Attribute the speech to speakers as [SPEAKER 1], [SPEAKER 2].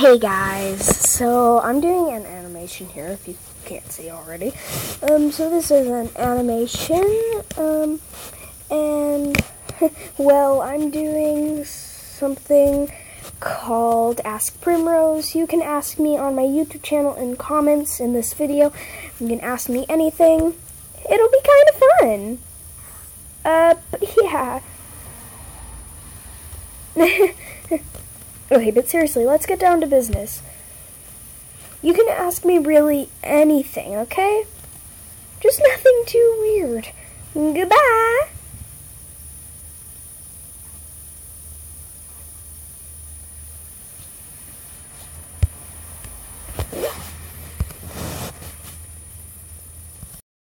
[SPEAKER 1] Hey guys, so I'm doing an animation here if you can't see already. Um, so this is an animation, um, and well, I'm doing something called Ask Primrose. You can ask me on my YouTube channel in comments in this video. You can ask me anything. It'll be kind of fun. Uh, but yeah. okay, but seriously, let's get down to business. You can ask me really anything, okay? Just nothing too weird. Goodbye!